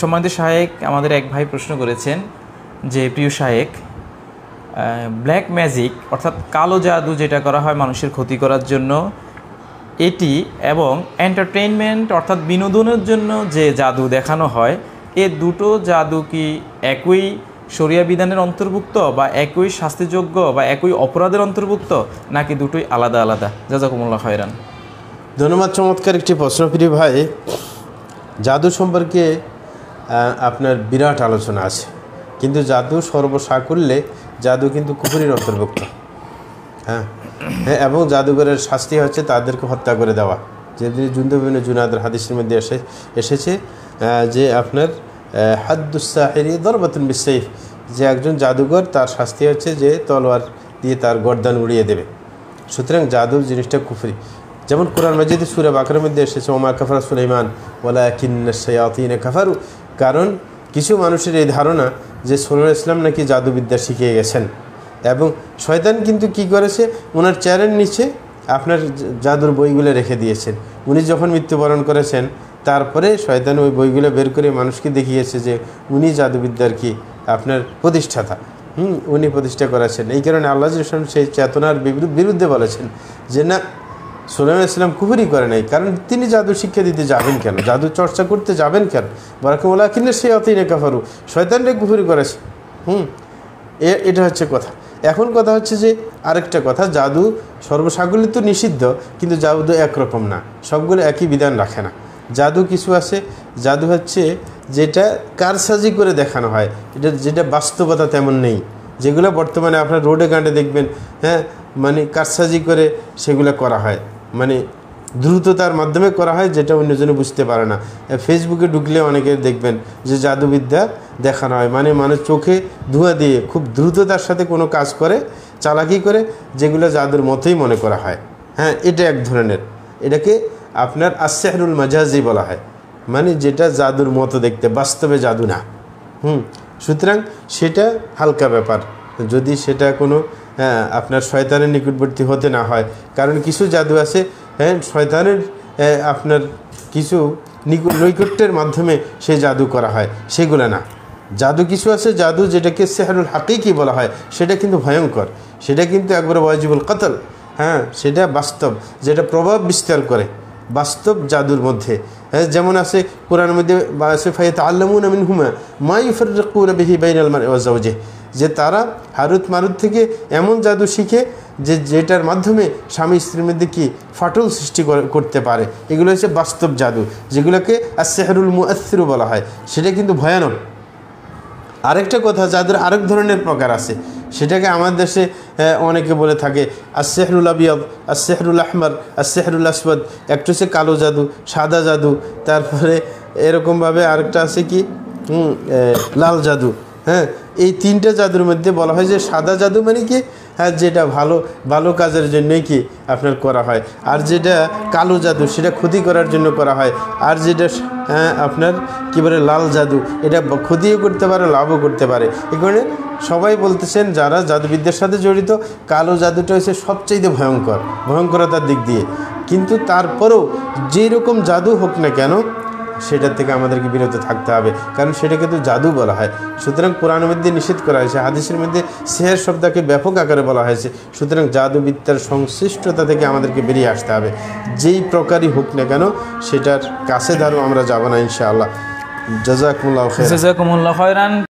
সম্মানিত শায়েক, আমাদের এক ভাই প্রশ্ন করেছেন যে, প্রিয় শায়েক ব্ল্যাক ম্যাজিক অর্থাৎ কালো জাদু যেটা করা হয় মানুষের ক্ষতি করার জন্য, এটি এবং এন্টারটেইনমেন্ট অর্থাৎ বিনোদনের জন্য যে জাদু দেখানো হয়, এ দুটো জাদু কি একই শরিয়া বিধানের অন্তর্ভুক্ত বা একই শাস্তিযোগ্য বা একই অপরাধের অন্তর্ভুক্ত, নাকি দুটোই আলাদা আলাদা? যা জাজাকুমুল্লাহ হয়রান ধন্যবাদ চমৎকার একটি প্রশ্ন, প্রিয় ভাই। জাদু সম্পর্কে আপনার বিরাট আলোচনা আছে। কিন্তু জাদু সর্বসাকুল্যে জাদু কিন্তু কুপুরির অন্তর্ভুক্ত। হ্যাঁ হ্যাঁ এবং জাদুঘরের শাস্তি হচ্ছে তাদেরকে হত্যা করে দেওয়া। যেদিন জুন্দবিন জুনাদের হাদিসের মধ্যে এসে, এসেছে যে আপনার হাদ্দুসাহেরি দরবাতুন বিসাইফ যে একজন জাদুঘর তার শাস্তি হচ্ছে যে তলোয়ার দিয়ে তার গর্দান উড়িয়ে দেবে। সুতরাং জাদুর জিনিসটা কুফরি। যেমন কোরআন মাজিদে সুরে বাকরের মধ্যে এসেছে, ওমা কাফার সুলাইমান ওলা কিন্নাসিন কাফারু কারণ কিছু মানুষের এই ধারণা যে সোলার ইসলাম নাকি জাদুবিদ্যা শিখিয়ে গেছেন। এবং শয়তান কিন্তু কি করেছে? ওনার চেয়ারের নিচে আপনার জাদুর বইগুলো রেখে দিয়েছেন। উনি যখন মৃত্যুবরণ করেছেন, তারপরে শয়তান ওই বইগুলো বের করে মানুষকে দেখিয়েছে যে উনি জাদুবিদ্যার কি? আপনার প্রতিষ্ঠাতা। হুম, উনি প্রতিষ্ঠা করেছেন। এই কারণে আল্লাহ সেই চেতনার বিরু- বিরুদ্ধে বলেছেন যে না সুলাইম ইসলাম কুহুরি করে নাই। কারণ তিনি জাদু শিক্ষা দিতে যাবেন কেন? জাদু চর্চা করতে যাবেন কেন? বরাকুমুল্লাহ কিনে সে অতই অতিনে কাফারু। শয়তানরে কুহুরি করেছে। হুম? এ- এটা হচ্ছে কথা। এখন কথা হচ্ছে যে, আরেকটা কথা, জাদু সর্বসাগরিত তো নিষিদ্ধ, কিন্তু জাদু একরকম না। সবগুলো একই বিধান রাখে না। জাদু কিছু আছে, জাদু হচ্ছে যেটা কারসাজি করে দেখানো হয়। এটা যেটা বাস্তবতা তেমন নেই। যেগুলো বর্তমানে আপনার রোডে গাঁটে দেখবেন হ্যাঁ? মানে কারসাজি করে সেগুলো করা হয়। মানে দ্রুততার মাধ্যমে করা হয়, যেটা অন্যজনে বুঝতে পারে না। ফেসবুকে ঢুকলে অনেকে দেখবেন যে জাদুবিদ্যা দেখানো হয়। মানে মানুষ চোখে ধোঁয়া দিয়ে খুব দ্রুততার সাথে কোনো কাজ করে, চালাকি করে, যেগুলো জাদুর মতোই মনে করা হয়। হ্যাঁ এটা এক ধরনের। এটাকে আপনার আসেহরুল মাজাজি বলা হয়। মানে যেটা জাদুর মতো দেখতে, বাস্তবে জাদু না। হুম, সুতরাং সেটা হালকা ব্যাপার। যদি সেটা কোনো হ্যাঁ, আপনার শয়তানের নিকটবর্তী হতে না হয়। কারণ কিছু জাদু আছে হ্যাঁ শয়তানের আপনার কিছু নিকট নৈকট্যের মাধ্যমে সে জাদু করা হয়। সেগুলো না। জাদু কিছু আছে জাদু যেটাকে সেহারুল হাকিকি বলা হয় সেটা কিন্তু ভয়ঙ্কর। সেটা কিন্তু একবারে ওয়াজিবুল কতল হ্যাঁ সেটা বাস্তব যেটা প্রভাব বিস্তার করে। বাস্তব জাদুর মধ্যে। হ্যাঁ যেমন আছে কোরআন মধ্যে আছে আমিন হুমা মাই ফরকুন বিহি বাইনাল মার ওয়াজাউজে যে তারা হারুত মারুত থেকে এমন জাদু শিখে যে যেটার মাধ্যমে স্বামী স্ত্রীর মধ্যে কি ফাটল সৃষ্টি করে- করতে পারে। এগুলো হচ্ছে বাস্তব জাদু, যেগুলোকে আর সেহরুল মুআসিরু বলা হয়। সেটা কিন্তু ভয়ানক। আরেকটা কথা যাদের আরেক ধরনের প্রকার আছে, সেটাকে আমাদের দেশে অনেকে বলে থাকে আর শেহরুল আবিয়ব আর শেহরুল আহমর শেহরুল আসবদ একটা হচ্ছে কালো জাদু, সাদা জাদু, তারপরে এরকমভাবে আরেকটা আছে কি? লাল জাদু হ্যাঁ? এই তিনটা জাদুর মধ্যে বলা হয় যে সাদা জাদু মানে কি? হ্যাঁ যেটা ভালো ভালো কাজের জন্যই কি আপনার করা হয়। আর যেটা কালো জাদু, সেটা ক্ষতি করার জন্য করা হয়। আর যেটা হ্যাঁ আপনার কী বলে, লাল জাদু, এটা ক্ষতিও করতে পারে, লাভও করতে পারে। এই কারণে সবাই বলতেছেন, যারা জাদুবিদ্যার সাথে জড়িত, কালো জাদুটা হচ্ছে সবচাইতে ভয়ঙ্কর, ভয়ঙ্করতার দিক দিয়ে। কিন্তু তারপরেও যেরকম জাদু হোক না কেন সেটার থেকে আমাদেরকে বিরত থাকতে হবে। কারণ সেটাকে তো জাদু বলা হয়। সুতরাং কোরআনের মধ্যে নিষেধ করা হয়েছে, হাদিসের মধ্যে সেহের শব্দকে ব্যাপক আকারে বলা হয়েছে। সুতরাং জাদুবিদ্যার সংশ্লিষ্টতা থেকে আমাদেরকে বেরিয়ে আসতে হবে। যেই প্রকারই হোক না কেন, সেটার কাছে ধারো আমরা যাব না, ইনশাআল্লাহ। জজাকুমুল্লাহ জাজাকুমুল্লাহ হয়রান